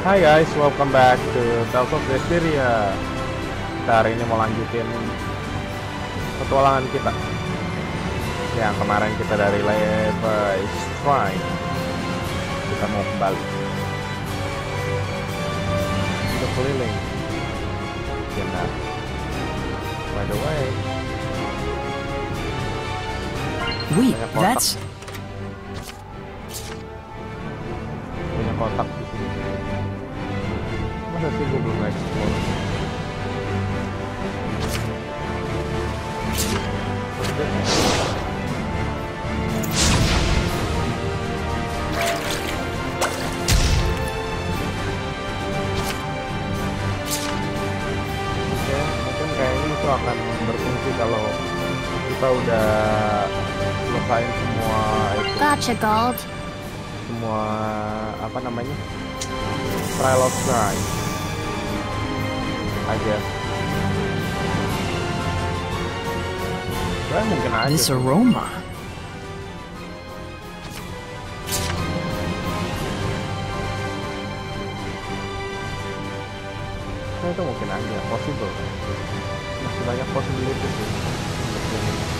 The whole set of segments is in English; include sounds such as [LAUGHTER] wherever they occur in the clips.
Hai guys, welcome back to Tales of Vesperia. Kita hari ini mau lanjutin petualangan kita. Yang kemarin kita dari Levi Shrine. Kita mau kembali. Kita keliling. Kita. By the way, kotak. that's punya kotak. Masa sih gue belum explore? Oke, mungkin kayaknya itu akan berfungsi kalau kita udah selesaiin semua itu Gotcha, Gold. semua apa namanya trial of crime aja. Sebenarnya mungkin aja this aroma. Sebenarnya itu mungkin aja. Possible. Masih banyak possibility sih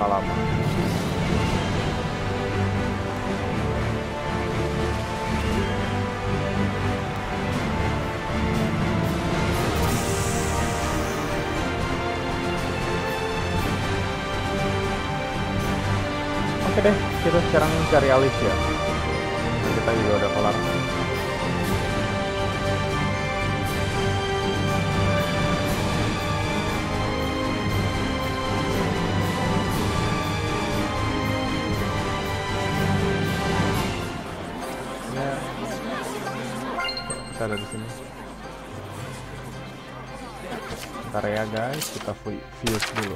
kota lama. Oke deh, kita sekarang cari. Dan kita juga udah kelar. Bentar ya guys, kita fu- fuse dulu.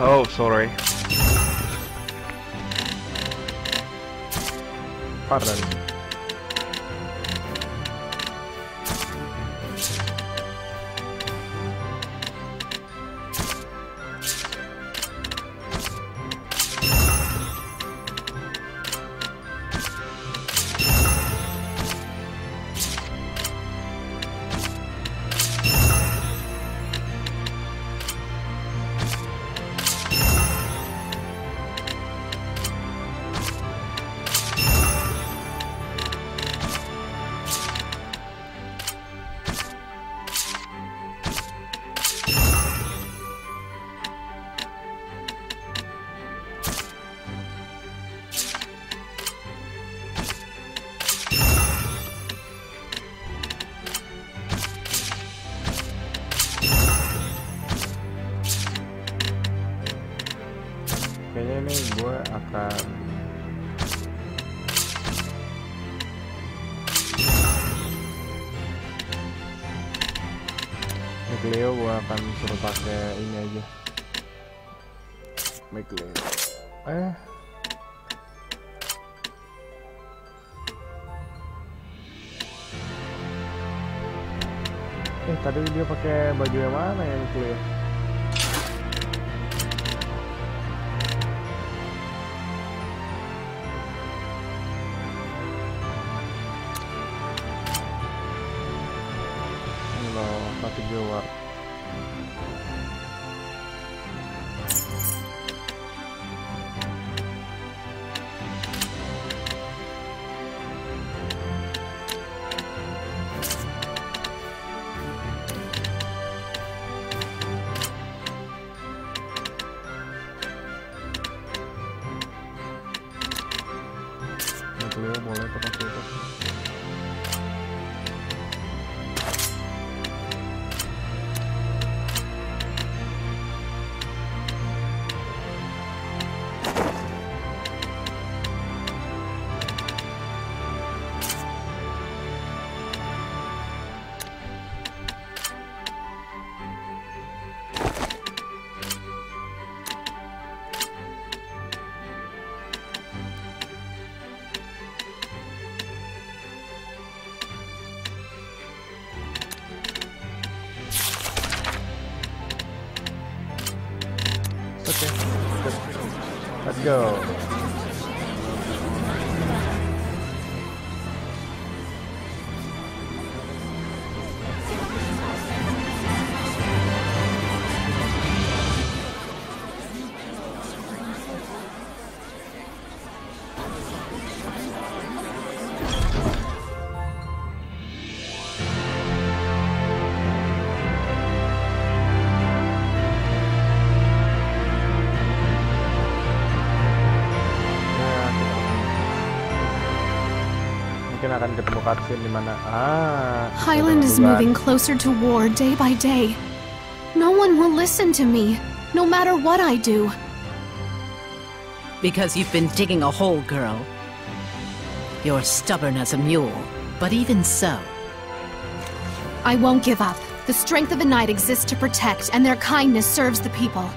oh, sorry. Pardon. Miglio Eh. Eh tadi dia pakai baju yang mana ya Miglio Hyland is moving closer to war day by day. No one will listen to me, no matter what I do. Because you've been digging a hole, girl. You're stubborn as a mule, but even so, I won't give up. The strength of a knight exists to protect, and their kindness serves the people.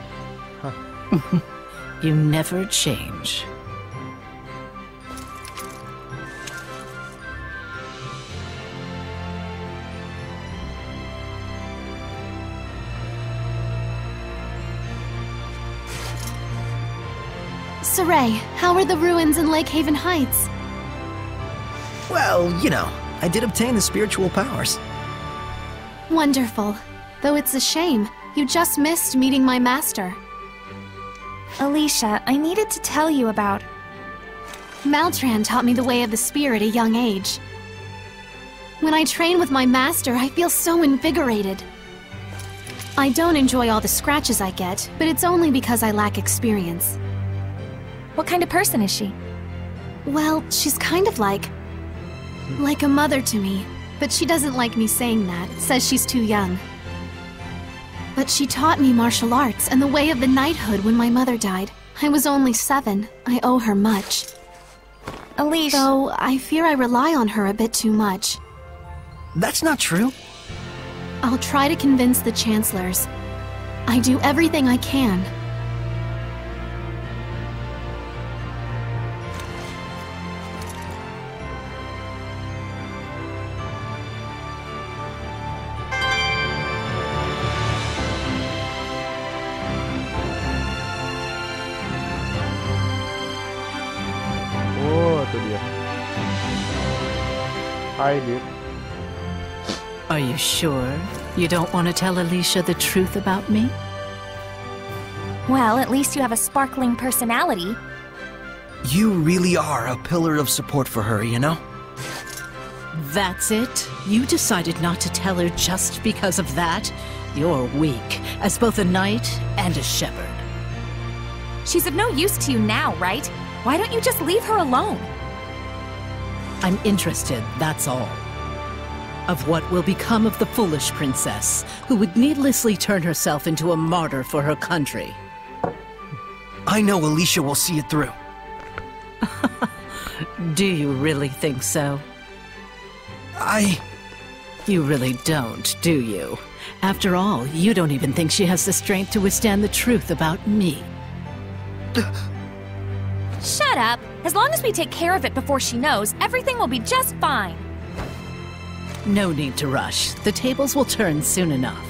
[LAUGHS] you never change. Sorey, how are the ruins in Lake Haven Heights? Well, you know, I did obtain the spiritual powers. Wonderful. Though it's a shame, you just missed meeting my master. Alisha, I needed to tell you about. Maltran taught me the way of the spear at a young age. When I train with my master, I feel so invigorated. I don't enjoy all the scratches I get, but it's only because I lack experience. What kind of person is she? Well, she's kind of like. like a mother to me, but she doesn't like me saying that, says she's too young. But she taught me martial arts and the way of the knighthood when my mother died. I was only seven. I owe her much. Alisha. Though I fear I rely on her a bit too much. That's not true. I'll try to convince the chancellors. I do everything I can. Hi, dude. Are you sure you don't want to tell Alisha the truth about me? Well, at least you have a sparkling personality. You really are a pillar of support for her, you know? That's it? You decided not to tell her just because of that? You're weak, as both a knight and a shepherd. She's of no use to you now, right? Why don't you just leave her alone? I'm interested, that's all. Of what will become of the foolish princess, who would needlessly turn herself into a martyr for her country. I know Alisha will see it through. [LAUGHS] Do you really think so? I. You really don't, do you? After all, you don't even think she has the strength to withstand the truth about me. Shut up. As long as we take care of it before she knows, everything will be just fine. No need to rush. The tables will turn soon enough.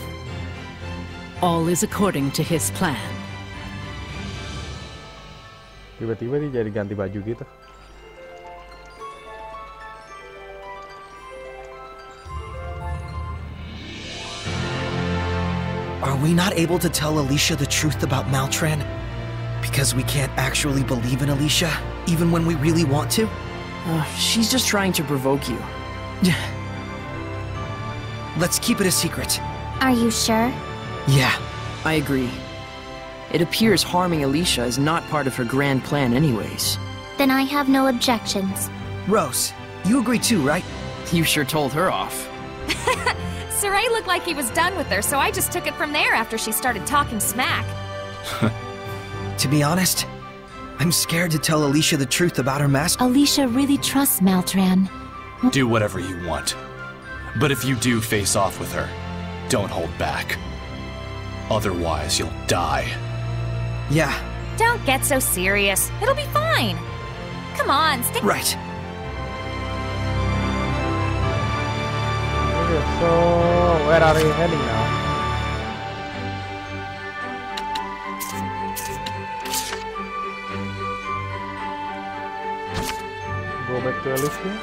All is according to his plan. Tiba-tiba dia jadi ganti baju gitu. Are we not able to tell Alisha the truth about Maltran? Because we can't actually believe in Alisha, even when we really want to? Uh, she's just trying to provoke you. [LAUGHS] Let's keep it a secret. Are you sure? Yeah. I agree. It appears harming Alisha is not part of her grand plan anyways. Then I have no objections. Rose, you agree too, right? You sure told her off. [LAUGHS] Sorey looked like he was done with her, so I just took it from there after she started talking smack. [LAUGHS] To be honest, I'm scared to tell Alisha the truth about her master. Alisha really trusts Maltran. Do whatever you want. But if you do face off with her, don't hold back. Otherwise, you'll die. Yeah, Don't get so serious. It'll be fine. Come on, stick. right. Okay, so where are we heading now? Elysia.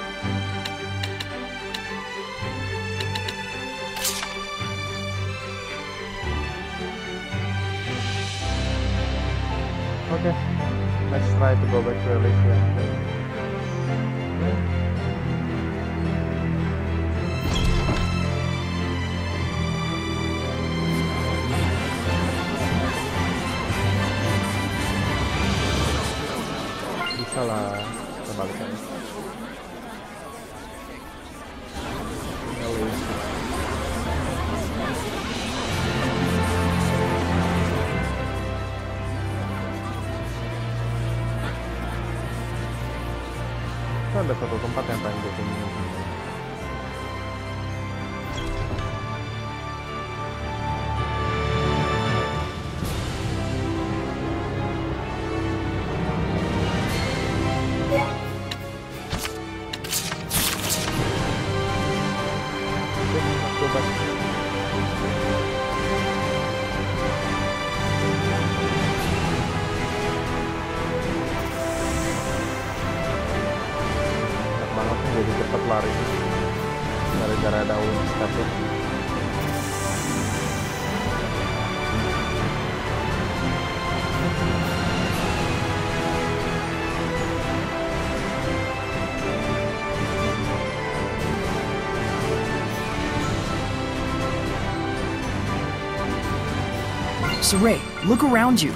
Okay, let's try to go back to Elysia. Bisa lah, kembali tempat sobat enak banget jadi cepat lari. Gara-gara daun satu. Ya. Look around you.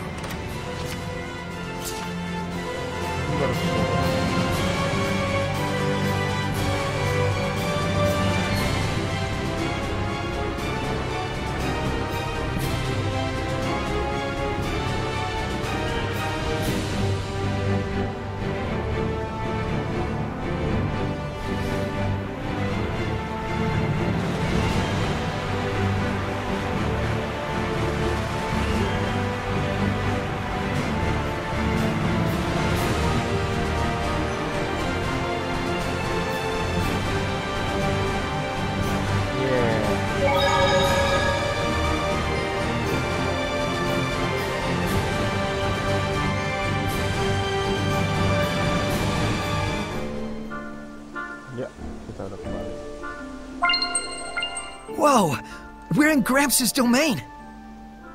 We're Gramps' domain!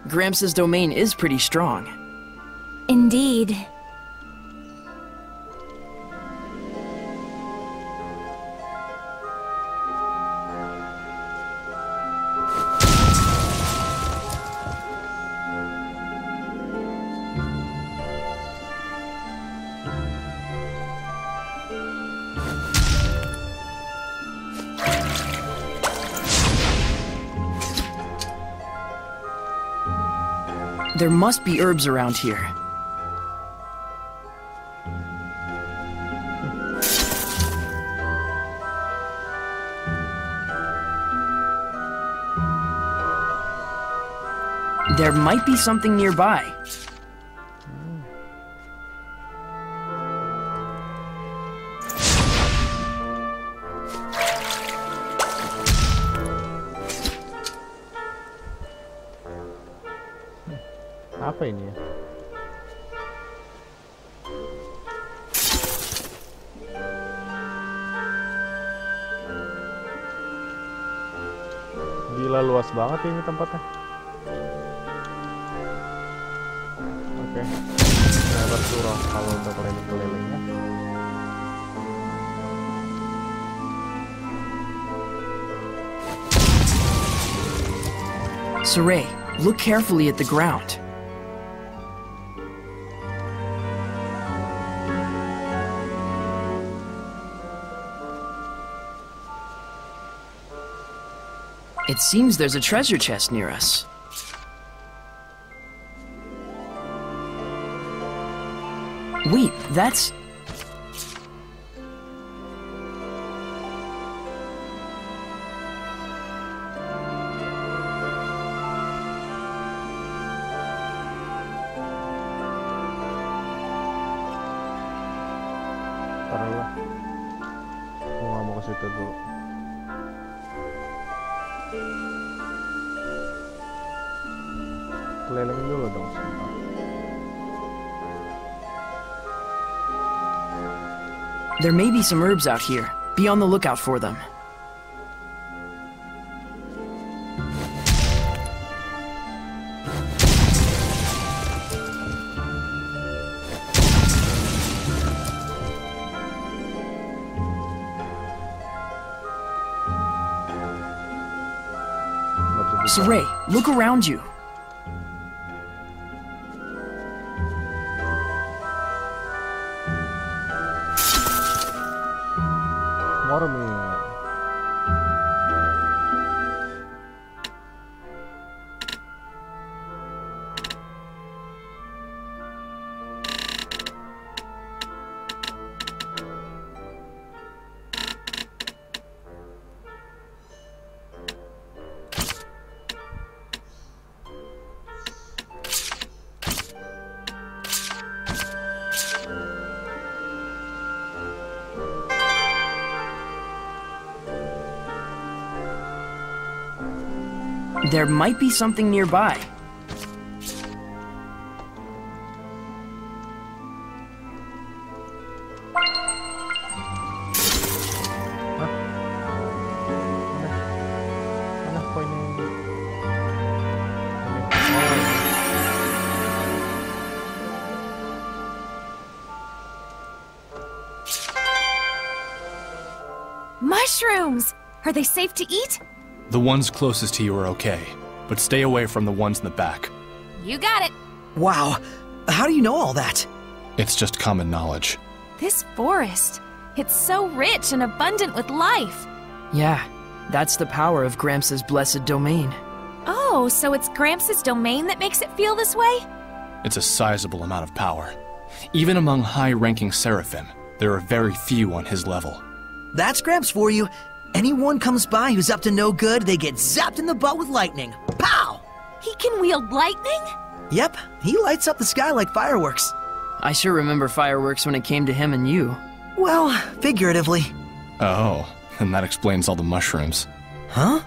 Gramps' domain is pretty strong. Indeed. There must be herbs around here. There might be something nearby. Sorey, look carefully at the ground. It seems there's a treasure chest near us. Wait, that's... There may be some herbs out here. Be on the lookout for them. Sorey, look around you. Var mı? There might be something nearby. Mushrooms! Are they safe to eat? The ones closest to you are okay, but stay away from the ones in the back. You got it. Wow, how do you know all that? It's just common knowledge. This forest. It's so rich and abundant with life. Yeah, that's the power of Gramps' blessed domain. Oh, so it's Gramps' domain that makes it feel this way? It's a sizable amount of power. Even among high ranking Seraphim, there are very few on his level. That's Gramps for you. Anyone comes by who's up to no good, they get zapped in the butt with lightning. Pow! He can wield lightning? Yep, he lights up the sky like fireworks. I sure remember fireworks when it came to him and you. Well, figuratively. Oh, and that explains all the mushrooms. Huh?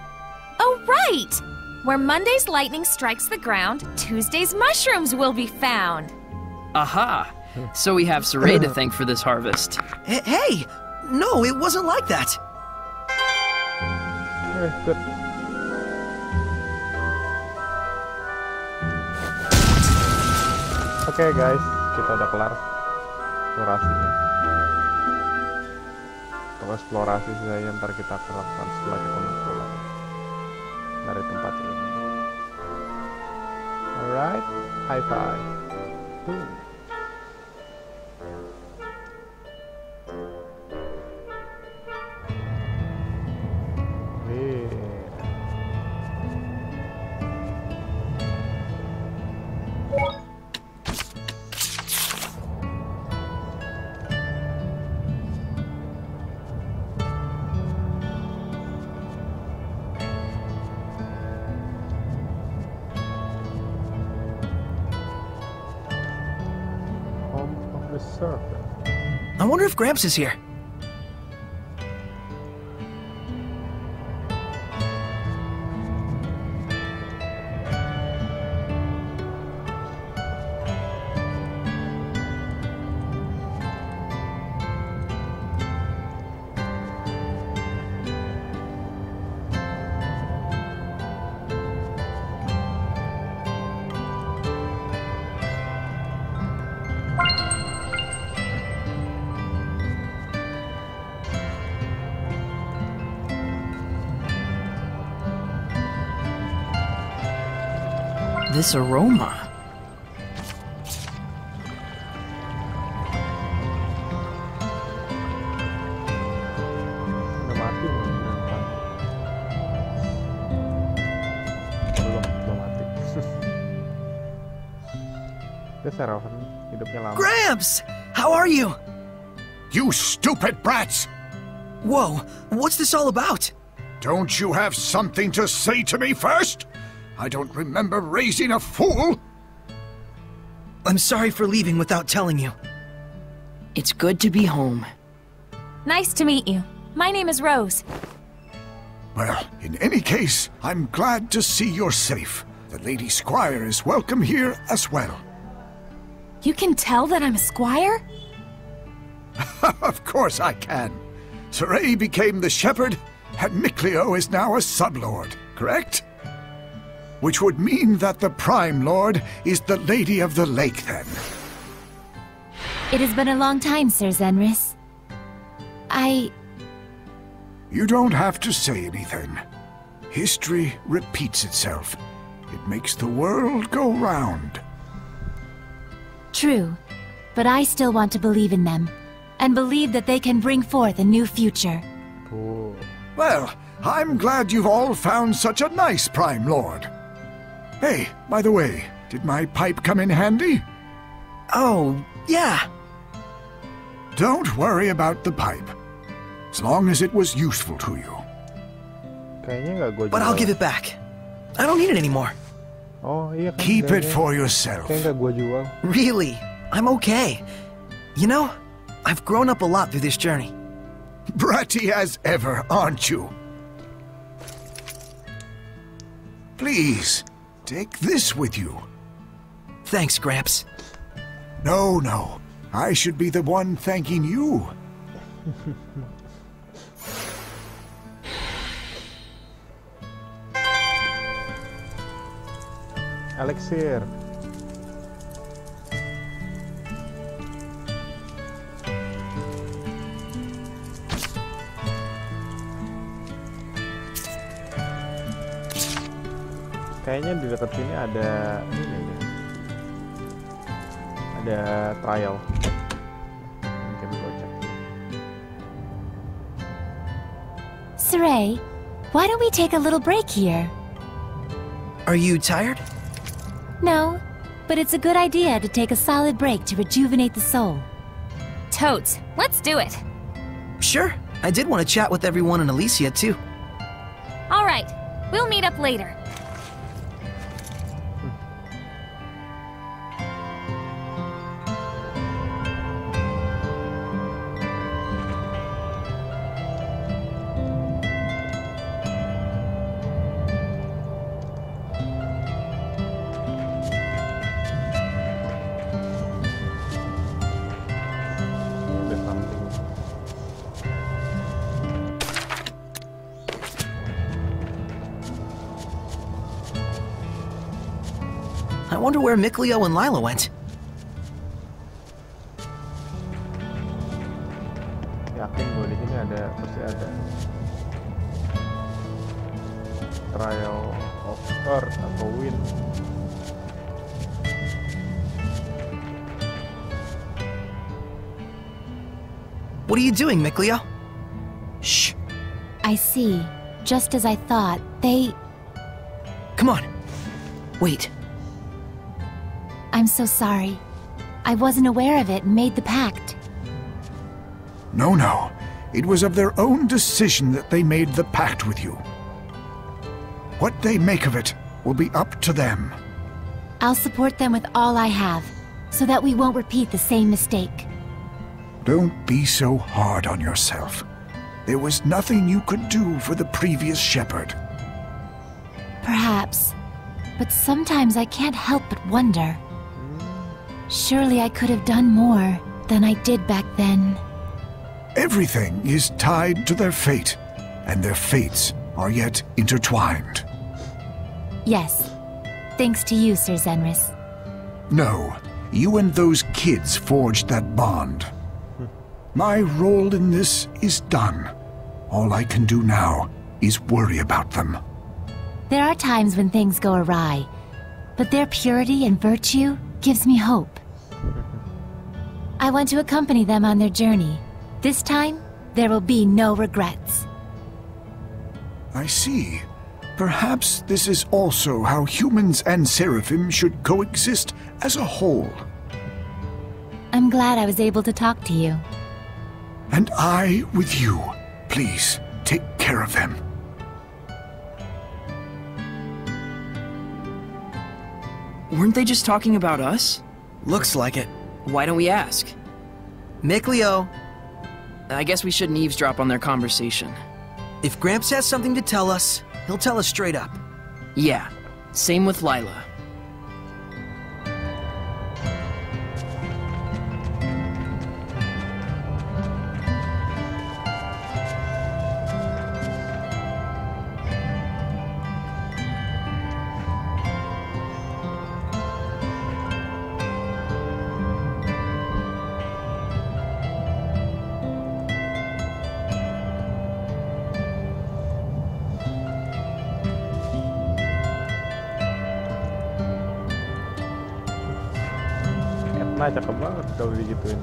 Oh, right! Where Monday's lightning strikes the ground, Tuesday's mushrooms will be found. Aha! So we have Sorey to thank for this harvest. H- hey! No, it wasn't like that. Eh. Oke guys, kita udah kelar eksplorasinya. Untuk eksplorasi saya ntar kita akan lakukan setelah kita pulang dari tempat ini. Alright, high five. Hmm. Gramps is here. Hidupnya lama. Gramps! How are you? You stupid brats! Whoa, what's this all about? Don't you have something to say to me first? I don't remember raising a fool. I'm sorry for leaving without telling you. It's good to be home. Nice to meet you. My name is Rose. Well, in any case, I'm glad to see you're safe. The Lady Squire is welcome here as well. You can tell that I'm a squire? [LAUGHS] of course I can. Sorey became the shepherd, and Mikleo is now a sublord, correct? Which would mean that the Prime Lord is the Lady of the Lake, then. It has been a long time, Sir Zenrus. I... You don't have to say anything. History repeats itself. It makes the world go round. True. But I still want to believe in them. And believe that they can bring forth a new future. Well, I'm glad you've all found such a nice Prime Lord. Hey, by the way, did my pipe come in handy? Oh, yeah. Don't worry about the pipe. As long as it was useful to you. Kayaknya nggak gue But I'll give it back. I don't need it anymore. Oh. Keep it for yourself. Kayak nggak gue jual. Really, I'm okay. You know, I've grown up a lot through this journey. Bratty as ever, aren't you? Please, take this with you. Thanks, Gramps. No, no. I should be the one thanking you. Elixir. Kayaknya di dekat sini ada ini nih. Ada trial. Mungkin gue cek. Sorey, why don't we take a little break here? Are you tired? No, but it's a good idea to take a solid break to rejuvenate the soul. Totes, let's do it. Sure. I did want to chat with everyone in Elysia, too. All right, we'll meet up later. Where Mikleo and Lailah went. Yakin gue di sini ada pasti ada. Trial of Earth atau Win. What are you doing, Mikleo? Shh. I see. Just as I thought, they. Come on. Wait. I'm so sorry. I wasn't aware of it and made the pact. No, no. It was of their own decision that they made the pact with you. What they make of it will be up to them. I'll support them with all I have, so that we won't repeat the same mistake. Don't be so hard on yourself. There was nothing you could do for the previous shepherd. Perhaps. But sometimes I can't help but wonder. Surely I could have done more than I did back then. Everything is tied to their fate, and their fates are yet intertwined. Yes. Thanks to you, Sir Zenrus. No, you and those kids forged that bond. My role in this is done. All I can do now is worry about them. There are times when things go awry, but their purity and virtue gives me hope. I want to accompany them on their journey. This time, there will be no regrets. I see. Perhaps this is also how humans and seraphim should coexist as a whole. I'm glad I was able to talk to you. And I with you. Please, take care of them. Weren't they just talking about us? Looks like it. Why don't we ask? Mikleo, I guess we shouldn't eavesdrop on their conversation. if Gramps has something to tell us, he'll tell us straight up. Yeah, same with Lailah. знаете, по-моему, когда увидит Win.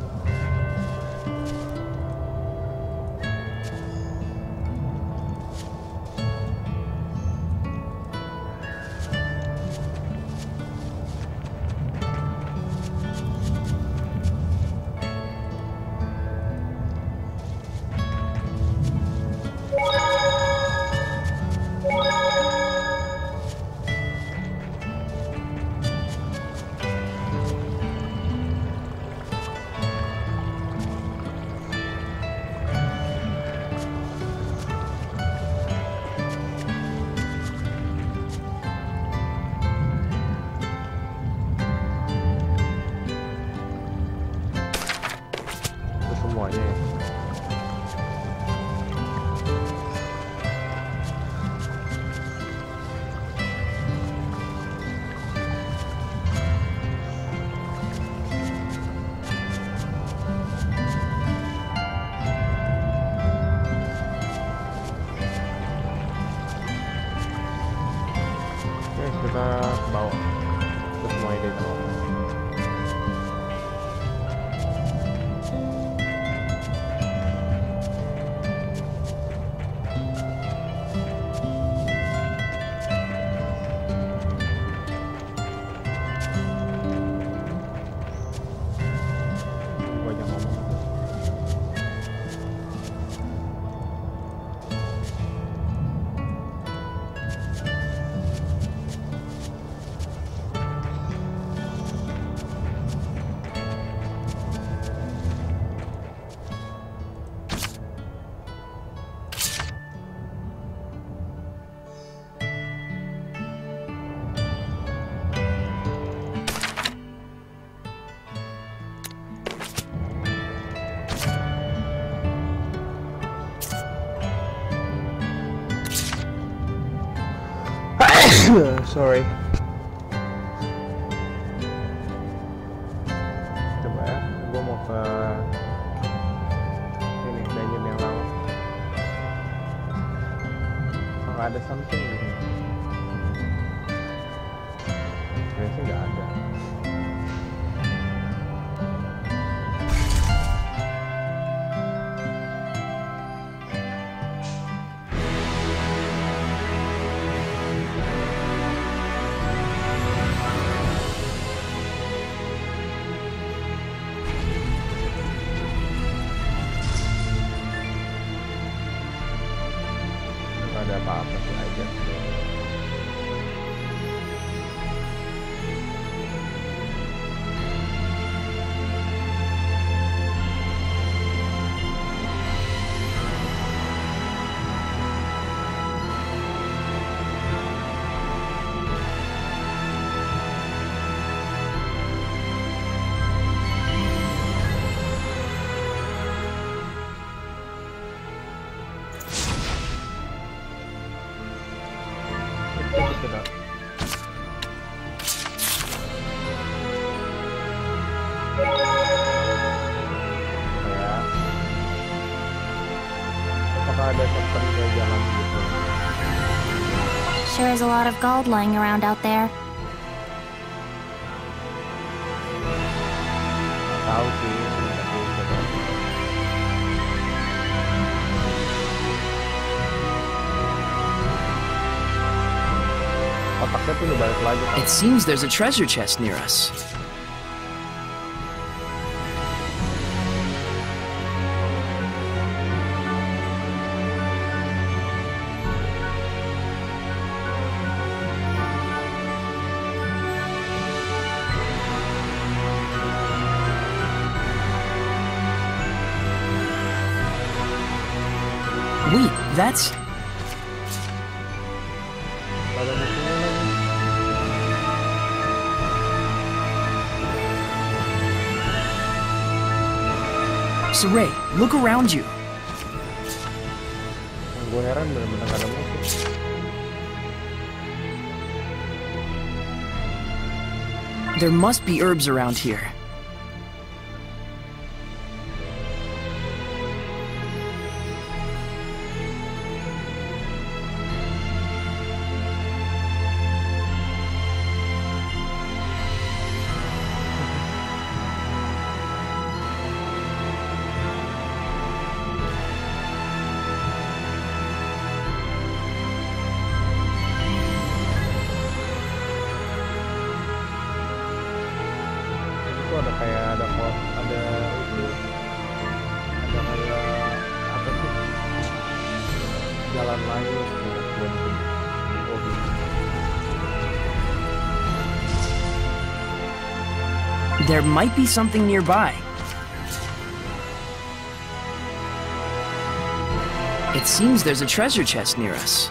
Sorry. Sure is a lot of gold lying around out there. Tahu sih, tapi coba. Otaknya tuh udah balik lagi. tau. It seems there's a treasure chest near us. That's... Sorey, look around you. Gue heran bener-bener gak ada musuh. There must be herbs around here. There might be something nearby. It seems there's a treasure chest near us.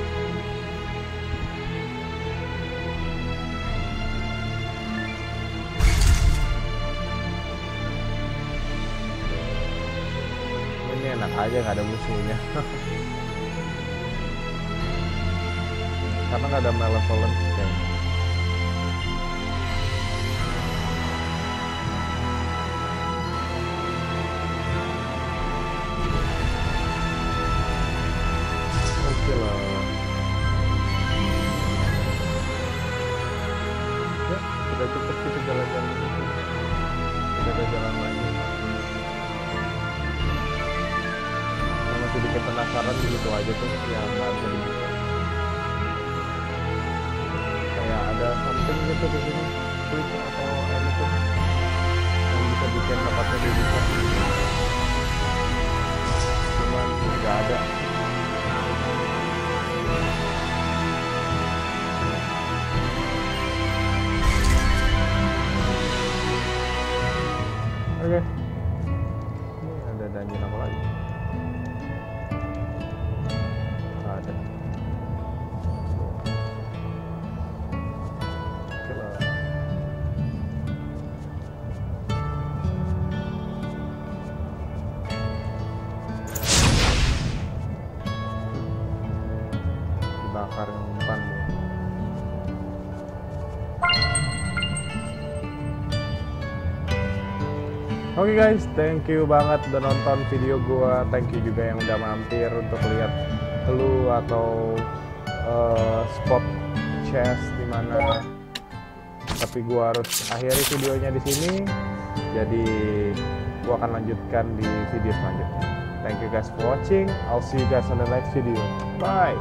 aja nggak ada musuhnya. [LAUGHS] Karena nggak ada malevolence kayaknya. Oke guys, thank you banget udah nonton video gua. Thank you juga yang udah mampir untuk lihat lu atau eh, spot chest di mana. Tapi gua harus akhiri videonya di sini. Jadi gua akan lanjutkan di video selanjutnya. Thank you guys for watching. I'll see you guys on the next video. Bye.